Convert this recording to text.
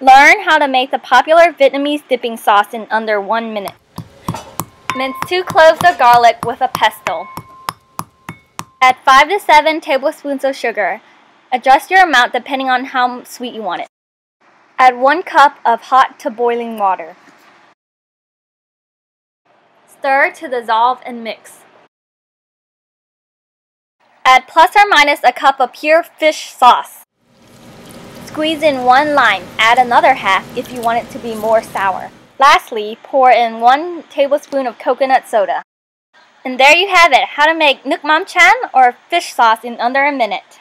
Learn how to make the popular Vietnamese dipping sauce in under one minute. Mince two cloves of garlic with a pestle. Add 5 to 7 tablespoons of sugar. Adjust your amount depending on how sweet you want it. Add 1 cup of hot to boiling water. Stir to dissolve and mix. Add plus or minus a cup of pure fish sauce. Squeeze in one lime, add another half if you want it to be more sour. Lastly, pour in 1 tablespoon of coconut soda. And there you have it, how to make Nước mắm chấm or fish sauce in under a minute.